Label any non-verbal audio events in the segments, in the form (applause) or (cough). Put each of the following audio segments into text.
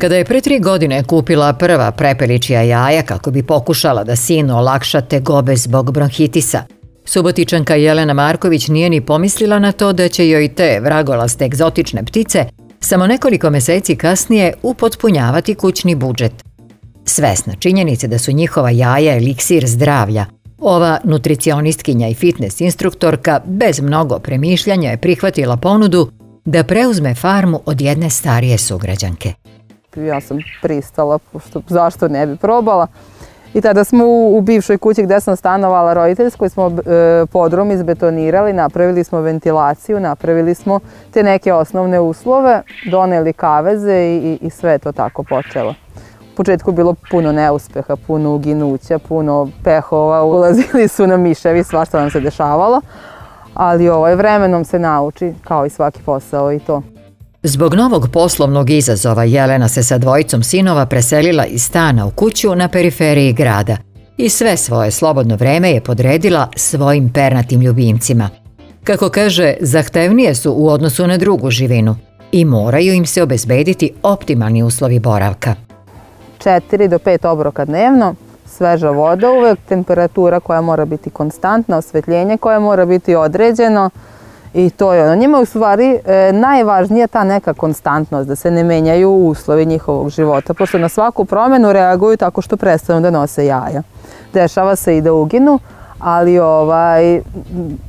Kada je pre tri godine kupila prva prepeličija jaja kako bi pokušala da sinu olakša tegobe zbog bronhitisa, Subotičanka Jelena Marković nije ni pomislila na to da će joj te vragolaste egzotične ptice samo nekoliko meseci kasnije upotpunjavati kućni budžet. Svesna činjenice da su njihova jaja eliksir zdravlja, ova nutricionistkinja i fitness instruktorka bez mnogo premišljanja je prihvatila ponudu da preuzme farmu od jedne starije sugrađanke. Ja sam pristala, pošto zašto ne bi probala. I tada smo u, u bivšoj kući gdje sam stanovala roditeljskoj smo e, podrum izbetonirali, napravili smo ventilaciju, napravili smo te neke osnovne uslove, doneli kaveze i, i, sve to tako počelo. U početku bilo puno neuspeha, puno uginuća, puno pehova, (laughs) ulazili su na miševi, svašta nam se dešavalo, ali ovaj vremenom se nauči kao i svaki posao i to. Zbog novog poslovnog izazova Jelena se sa dvojicom sinova preselila iz stana u kuću na periferiji grada i sve svoje slobodno vreme je podredila svojim pernatim ljubimcima. Kako kaže, zahtevnije su u odnosu na drugu živinu i moraju im se obezbediti optimalni uslovi boravka. 4 do 5 obroka dnevno, sveža voda uvek, temperatura koja mora biti konstantna, osvetljenje koje mora biti određeno, I to je ono. Njima u stvari e, najvažnija ta neka konstantnost, da se ne menjaju uslovi njihovog života, pošto na svaku promjenu reaguju tako što prestanu da nose jaja. Dešava se i da uginu, ali ovaj,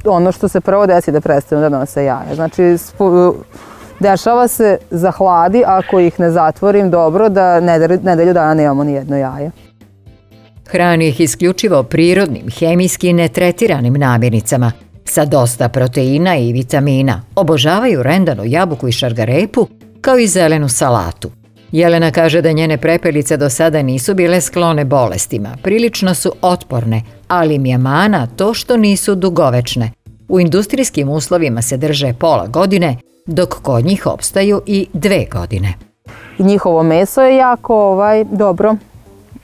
ono što se prvo desi da prestanu da nose jaja. Znači, dešava se za hladi, ako ih ne zatvorim dobro, da nedelju dana nemamo ni jedno jaje. Hrani ih isključivo prirodnim, hemijski netretiranim namirnicama – sa dosta proteina i vitamina, obožavaju rendanu jabuku i šargarepu, kao i zelenu salatu. Jelena kaže da njene prepelice do sada nisu bile sklone bolestima, prilično su otporne, ali im je mana to što nisu dugovečne. U industrijskim uslovima se drže pola godine, dok kod njih opstaju i dve godine. Njihovo meso je jako ovaj, dobro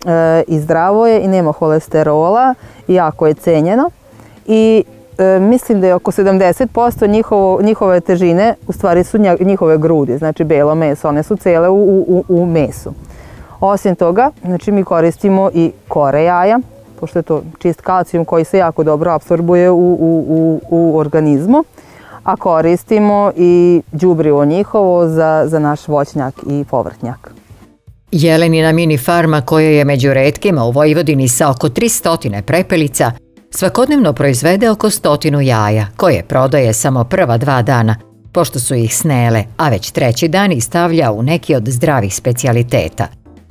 e, i zdravo je i nema holesterola, jako je cenjeno i E, mislim da je oko 70% njihovo, njihove težine u stvari su njihove grudi, znači belo meso, one su cele u, u, u mesu. Osim toga, znači mi koristimo i kore jaja, pošto je to čist kalcijum koji se jako dobro absorbuje u, u, u, organizmu, a koristimo i đubrivo njihovo za, za naš voćnjak i povrtnjak. Jelenina mini farma koja je među redkima u Vojvodini sa oko 300 prepelica – Svakodnevno proizvede oko stotinu jaja, koje prodaje samo prva dva dana, pošto su ih snele, a već treći dan ih stavlja u neki od zdravih specijaliteta.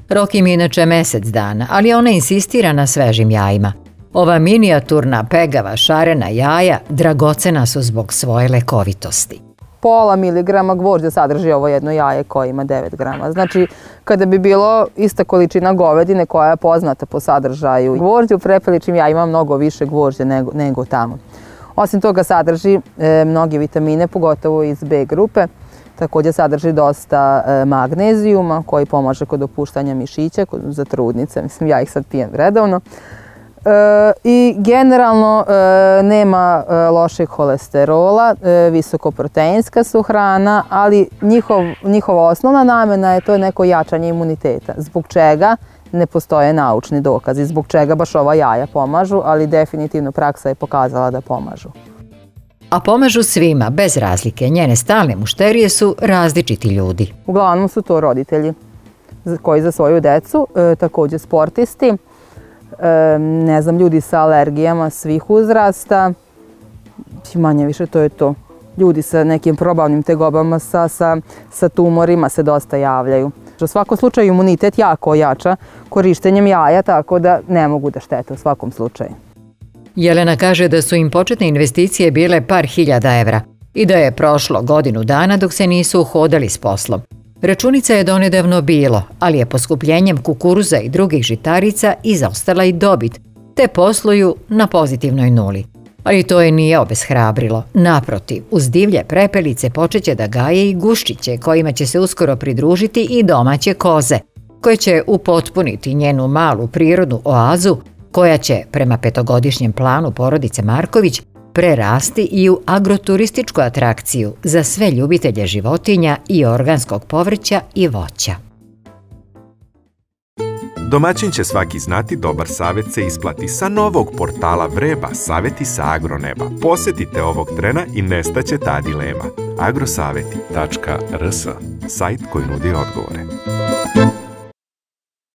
Rok im je inače mesec dana, ali ona insistira na svežim jajima. Ova minijaturna, pegava, šarena jaja dragocena su zbog svoje lekovitosti pola miligrama gvožđa sadrži ovo jedno jaje koje ima 9 grama. Znači, kada bi bilo ista količina govedine koja je poznata po sadržaju gvožđa, u prepeličim ja imam mnogo više gvožđa nego, nego tamo. Osim toga sadrži e, mnoge vitamine, pogotovo iz B grupe. Također sadrži dosta e, magnezijuma koji pomaže kod opuštanja mišića, kod, za trudnice. Mislim, ja ih sad pijem redovno. E, I generalno e, nema e, lošeg holesterola, visokoproteinska su hrana, ali njihov, njihova osnovna namena je to je neko jačanje imuniteta. Zbog čega ne postoje naučni dokazi, zbog čega baš ova jaja pomažu, ali definitivno praksa je pokazala da pomažu. A pomažu svima, bez razlike. Njene stalne mušterije su različiti ljudi. Uglavnom su to roditelji koji za svoju decu, također sportisti, ne znam, ljudi sa alergijama svih uzrasta. Manje više to je to. Ljudi sa nekim probavnim tegobama, sa, sa, sa tumorima se dosta javljaju. U svakom slučaju imunitet jako ojača korištenjem jaja, tako da ne mogu da štete u svakom slučaju. Jelena kaže da su im početne investicije bile par hiljada evra i da je prošlo godinu dana dok se nisu uhodali s poslom. Računica je donedavno bilo, ali je poskupljenjem kukuruza i drugih žitarica izostala i dobit, te posluju na pozitivnoj nuli. Ali to je nije obeshrabrilo. Naprotiv, uz divlje prepelice počeće da gaje i guščiće kojima će se uskoro pridružiti i domaće koze, koje će upotpuniti njenu malu prirodnu oazu koja će, prema petogodišnjem planu porodice Marković, prerasti i u agroturističku atrakciju za sve ljubitelje životinja i organskog povrća i voća. Domaćin će svaki znati, dobar savjet se isplati. Sa novog portala Vreba, savjeti sa agroneba. Posjetite ovog trena i nestaće ta dilema. agrosaveti.rs, sajt koji nudi odgovore.